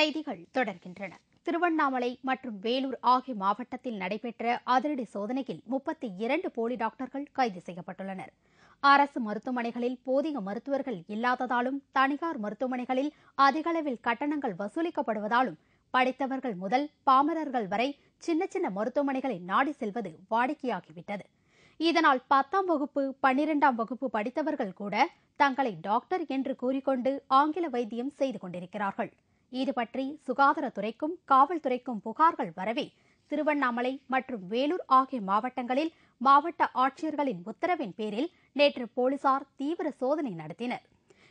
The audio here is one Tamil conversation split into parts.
செய்திகள் தொடர்கின்றன. திருவண்ணாமலை மற்றும் வேலூர் ஆகிய மாவட்டத்தில் நடைபெற்ற அதிரடி சோதனையில் முப்பத்தி இரண்டு போலி டாக்டர்கள் கைது செய்யப்பட்டுள்ளனர். அரசு மருத்துவமனைகளில் போதிய மருத்துவர்கள் இல்லாததாலும் தனியார் மருத்துவமனைகளில் அதிகளவில் கட்டணங்கள் வசூலிக்கப்படுவதாலும் படித்தவர்கள் முதல் பாமரர்கள் வரை சின்ன சின்ன மருத்துவமனைகளை நாடி செல்வது வாடிக்கையாகிவிட்டது. இதனால் பத்தாம் வகுப்பு பன்னிரெண்டாம் வகுப்பு படித்தவர்கள் கூட தங்களை டாக்டர் என்று கூறிக்கொண்டு ஆங்கில வைத்தியம் செய்து கொண்டிருக்கிறார்கள். இது பற்றி சுகாதாரத்துறைக்கும் காவல்துறைக்கும் புகார்கள் வரவே திருவண்ணாமலை மற்றும் வேலூர் ஆகிய மாவட்டங்களில் மாவட்ட ஆட்சியர்களின் உத்தரவின் பேரில் நேற்று போலீசார் தீவிர சோதனை நடத்தினர்.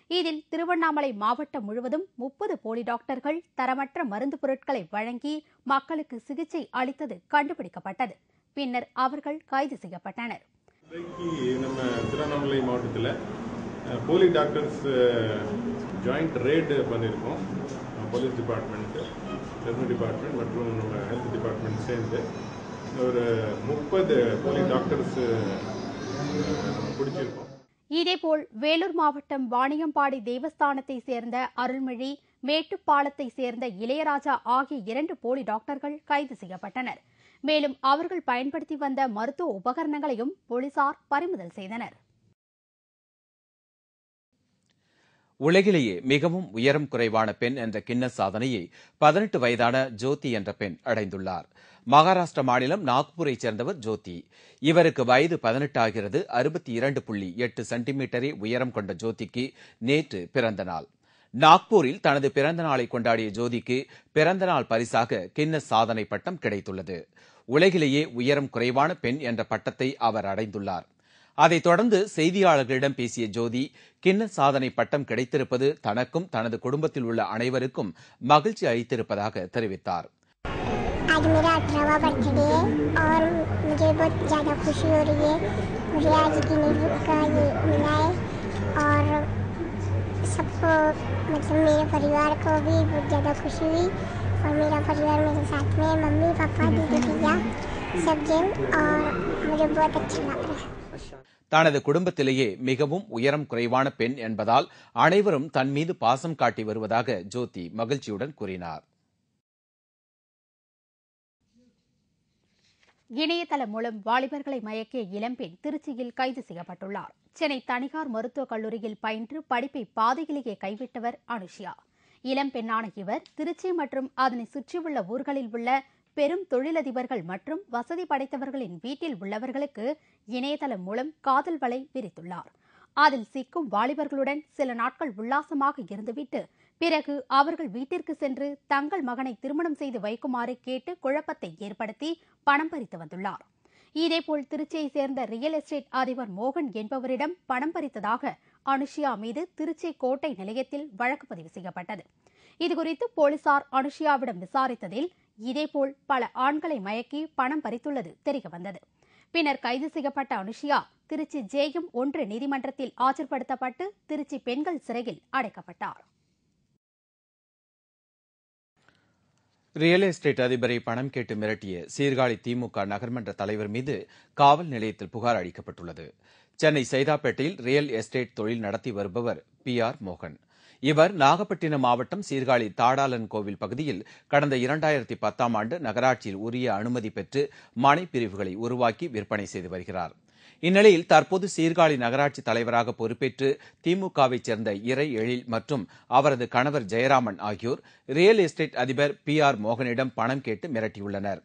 இதில் திருவண்ணாமலை மாவட்டம் முழுவதும் முப்பது போலி டாக்டர்கள் தரமற்ற மருந்து பொருட்களை வழங்கி மக்களுக்கு சிகிச்சை அளித்தது கண்டுபிடிக்கப்பட்டது. பின்னர் அவர்கள் கைது செய்யப்பட்டனர். நம்ம திருவண்ணாமலை மாவட்டத்தில் போலி டாக்டர்ஸ் ஜாயிண்ட் ரேடு பண்ணியிருக்கோம் போலீஸ் டிபார்ட்மெண்ட்டு ரெவன்யூ டிபார்ட்மெண்ட் மற்றும் நம்ம ஹெல்த் டிபார்ட்மெண்ட் சேர்ந்து ஒரு முப்பது போலீஸ் டாக்டர்ஸ் பிடிச்சிருக்கோம். இதேபோல் வேலூர் மாவட்டம் வாணியம்பாடி தேவஸ்தானத்தை சேர்ந்த அருள்மொழி மேட்டுப்பாலத்தை சேர்ந்த இளையராஜா ஆகிய இரண்டு போலி டாக்டர்கள் கைது செய்யப்பட்டனர். மேலும் அவர்கள் பயன்படுத்தி வந்த மருத்துவ உபகரணங்களையும் போலீசார் பறிமுதல் செய்தனர். உலகிலேயே மிகவும் உயரம் குறைவான பெண் என்ற கிண்ண சாதனையை பதினெட்டு வயதான ஜோதி என்ற பெண் அடைந்துள்ளார். மகாராஷ்டிர மாநிலம் நாக்பூரைச் சேர்ந்தவர் ஜோதி. இவருக்கு வயது பதினெட்டு ஆகிறது அறுபத்தி இரண்டு புள்ளி எட்டு சென்டிமீட்டரே உயரம் கொண்ட ஜோதிக்கு நேற்று பிறந்த நாள். நாக்பூரில் தனது பிறந்த நாளை கொண்டாடிய ஜோதிக்கு பிறந்த நாள் பரிசாக கின்னஸ் சாதனை பட்டம் கிடைத்துள்ளது. உலகிலேயே உயரம் குறைவான பெண் என்ற பட்டத்தை அவர் அடைந்துள்ளார். அதைத் தொடர்ந்து செய்தியாளர்களிடம் பேசிய ஜோதி கின்ன சாதனை பட்டம் கிடைத்திருப்பது தனக்கும் தனது குடும்பத்தில் உள்ள அனைவருக்கும் மகிழ்ச்சி அளித்திருப்பதாக தெரிவித்தார் आज मेरा अठारहवा बर्थडे है और मुझे बहुत ज़्यादा खुशी हो रही है मुझे आज गिनीज बुक का ये मिला है और सबको मतलब मेरे परिवार को भी बहुत ज़्यादा खुशी हुई और मेरा परिवार मेरे साथ में है मम्मी पापा दीदी भैया सब जन और मुझे बहुत अच्छा लग रहा है தனது குடும்பத்திலேயே மிகவும் உயரம் குறைவான பெண் என்பதால் அனைவரும் தன் மீது பாசம் காட்டி வருவதாக ஜோதி மகிழ்ச்சியுடன் கூறினார். இணையதளம் மூலம் வாலிபர்களை மயக்கிய இளம்பெண் திருச்சியில் கைது செய்யப்பட்டுள்ளார். சென்னை தனிகார் மருத்துவக் கல்லூரியில் பயின்று படிப்பை பாதையிலேயே கைவிட்டவர் அனுஷியா. இளம்பெண்ணான இவர் திருச்சி மற்றும் அதனை சுற்றியுள்ள ஊர்களில் உள்ள பெரும் தொழிலதிபர்கள் மற்றும் வசதி படைத்தவர்களின் வீட்டில் உள்ளவர்களுக்கு இணையதளம் மூலம் காதல் வலை விரித்துள்ளார். அதில் சிக்கும் வாலிபர்களுடன் சில நாட்கள் உல்லாசமாக இருந்துவிட்டு பிறகு அவர்கள் வீட்டிற்கு சென்று தங்கள் மகனை திருமணம் செய்து வைக்குமாறு கேட்டு குழப்பத்தை ஏற்படுத்தி பணம் பறித்து வந்துள்ளார். இதேபோல் திருச்சியை சேர்ந்த ரியல் எஸ்டேட் அதிபர் மோகன் என்பவரிடம் பணம் பறித்ததாக அனுஷியா மீது திருச்சி கோட்டை நிலையத்தில் வழக்கு பதிவு செய்யப்பட்டது. இதுகுறித்து போலீசார் அனுஷியாவிடம் விசாரித்ததில் இதேபோல் பல ஆண்களை மயக்கி பணம் பறித்துள்ளது தெரியவந்தது. பின்னர் கைது செய்யப்பட்ட அனுஷியா திருச்சி ஜேஎம் ஒன்று நீதிமன்றத்தில் ஆஜர்படுத்தப்பட்டு திருச்சி பெண்கள் சிறையில் அடைக்கப்பட்டார். ரியல் எஸ்டேட் அதிபரை பணம் கேட்டு மிரட்டிய சீர்காழி திமுக நகர்மன்ற தலைவர் மீது காவல் நிலையத்தில் புகார் அளிக்கப்பட்டுள்ளது. சென்னை சைதாப்பேட்டையில் ரியல் எஸ்டேட் தொழில் நடத்தி வருபவர் பி ஆர் மோகன். இவர் நாகப்பட்டினம் மாவட்டம் சீர்காழி தாடாலன் கோவில் பகுதியில் கடந்த இரண்டாயிரத்தி பத்தாம் ஆண்டு நகராட்சியில் உரிய அனுமதி பெற்று மனை பிரிவுகளை உருவாக்கி விற்பனை செய்து வருகிறார். இந்நிலையில் தற்போது சீர்காழி நகராட்சி தலைவராக பொறுப்பேற்று திமுகவைச் சேர்ந்த இறை எழில் மற்றும் அவரது கணவர் ஜெயராமன் ஆகியோர் ரியல் எஸ்டேட் அதிபர் பி ஆர் மோகனிடம் பணம் கேட்டு மிரட்டியுள்ளனர்.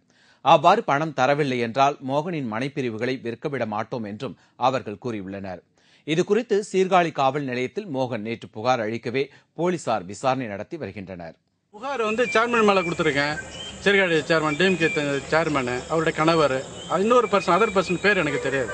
அவ்வாறு பணம் தரவில்லை என்றால் மோகனின் மனைப்பிரிவுகளை விற்கவிட மாட்டோம் என்றும் அவர்கள் கூறியுள்ளனர். இதுகுறித்து சீர்காழி காவல் நிலையத்தில் மோகன் நேற்று புகார் அளிக்கவே போலீசார் விசாரணை நடத்தி வருகின்றனர். புகார் வந்து சேர்மன் மேலே கொடுத்துருக்கேன். சீர்காழி சேர்மன் டிஎம்கே சேர்மன் அவருடைய கணவர் இன்னொரு பர்சன் அதர் பர்சன் பேர் எனக்கு தெரியாது.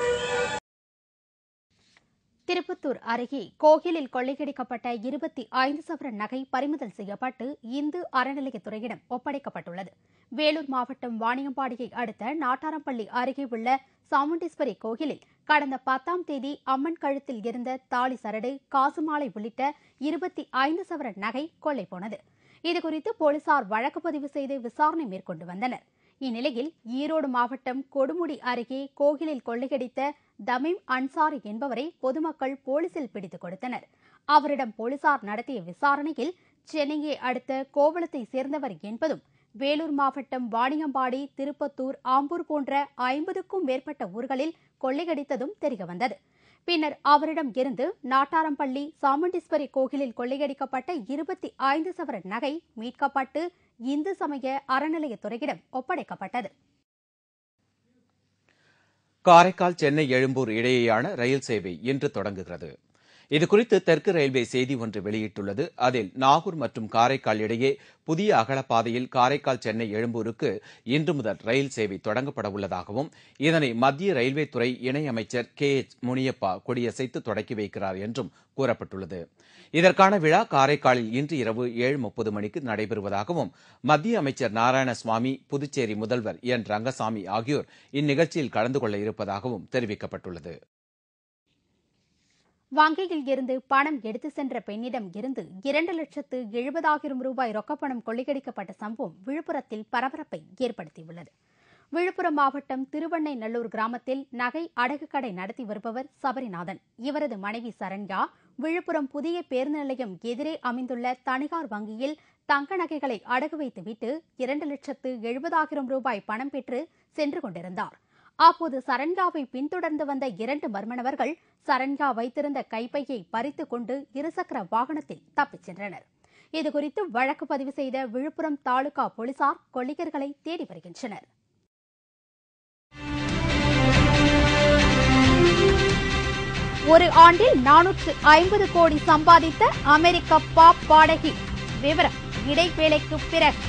திருப்பத்தூர் அருகே கோகிலில் கொள்ளையடிக்கப்பட்ட இருபத்தி ஐந்து சவரன் நகை பறிமுதல் செய்யப்பட்டு இந்து அறநிலையத்துறையிடம் ஒப்படைக்கப்பட்டுள்ளது. வேலூர் மாவட்டம் வாணியம்பாடியை அடுத்த நாட்டாரம்பள்ளி அருகே உள்ள சாமுண்டீஸ்வரி கோயிலில் கடந்த பத்தாம் தேதி அம்மன் கழுத்தில் இருந்த தாலி சரடு காசுமாலை உள்ளிட்ட இருபத்தி ஐந்து சவரன் நகை கொள்ளை போனது. இதுகுறித்து போலீசார் வழக்கு பதிவு செய்து விசாரணை மேற்கொண்டு வந்தனர். இந்நிலையில் ஈரோடு மாவட்டம் கொடுமுடி அருகே கோகிலில் கொள்ளையடித்த தமீம் அன்சாரி என்பவரை பொதுமக்கள் போலீசில் பிடித்துக் கொடுத்தனர். அவரிடம் போலீசார் நடத்திய விசாரணையில் சென்னையை அடுத்த கோவளத்தை சேர்ந்தவர் என்பதும் வேலூர் மாவட்டம் வாணியம்பாடி திருப்பத்தூர் ஆம்பூர் போன்ற ஐம்பதுக்கும் மேற்பட்ட ஊர்களில் கொள்ளையடித்ததும் தெரியவந்தது. பின்னர் அவரிடம் இருந்து நாட்டாரம்பள்ளி சாமுண்டீஸ்வரி கோயிலில் கொள்ளையடிக்கப்பட்ட இருபத்தி ஐந்து சவர நகை மீட்கப்பட்டு இந்து சமய அறநிலையத்துறையிடம் ஒப்படைக்கப்பட்டது. காரைக்கால் சென்னை எழும்பூர் இடையேயான ரயில் சேவை இன்று தொடங்குகிறது. இதுகுறித்து தெற்கு ரயில்வே செய்தி ஒன்று வெளியிட்டுள்ளது. அதில் நாகூர் மற்றும் காரைக்கால் இடையே புதிய அகலப்பாதையில் காரைக்கால் சென்னை எழும்பூருக்கு இன்று முதல் ரயில் சேவை தொடங்கப்பட உள்ளதாகவும் இதனை மத்திய ரயில்வே துறை இணையமைச்சர் கே எச் முனியப்பா கொடியசைத்து தொடக்கி வைக்கிறார் என்றும் கூறப்பட்டுள்ளது. இதற்கான விழா காரைக்காலில் இன்று இரவு ஏழு முப்பது மணிக்கு நடைபெறுவதாகவும் மத்திய அமைச்சர் நாராயணசுவாமி புதுச்சேரி முதல்வர் என் ரங்கசாமி ஆகியோர் இந்நிகழ்ச்சியில் கலந்து கொள்ள இருப்பதாகவும் தெரிவிக்கப்பட்டுள்ளது. வங்கியில் இருந்து பணம் எடுத்து சென்ற பெண்ணிடம் இருந்து இரண்டு லட்சத்து எழுபதாயிரம் ரூபாய் ரொக்கப்பணம் கொள்ளையடிக்கப்பட்ட சம்பவம் விழுப்புரத்தில் பரபரப்பை ஏற்படுத்தியுள்ளது. விழுப்புரம் மாவட்டம் திருவண்ணைநல்லூர் கிராமத்தில் நகை அடகு கடை நடத்தி வருபவர் சபரிநாதன். இவரது மனைவி சரண்யா விழுப்புரம் புதிய பேருந்து நிலையம் எதிரே அமைந்துள்ள தனிகார் வங்கியில் தங்க நகைகளை அடகு வைத்துவிட்டு இரண்டு லட்சத்து எழுபதாயிரம் ரூபாய் பணம் பெற்று சென்று கொண்டிருந்தார். அப்போது சரண்யாவை பின்தொடர்ந்து வந்த இரண்டு மர்மணவர்கள் சரண்யா வைத்திருந்த கைப்பையை பறித்துக் கொண்டு இருசக்கர வாகனத்தில் தப்பிச் சென்றனர். இதுகுறித்து வழக்கு பதிவு செய்த விழுப்புரம் தாலுகா போலீசார் கொள்ளிகர்களை தேடி வருகின்றனர். ஒரு ஆண்டில் நானூற்று ஐம்பது கோடி சம்பாதித்த அமெரிக்க பாப் பாடகி விவரம் இடைவேளைக்கு பிறகு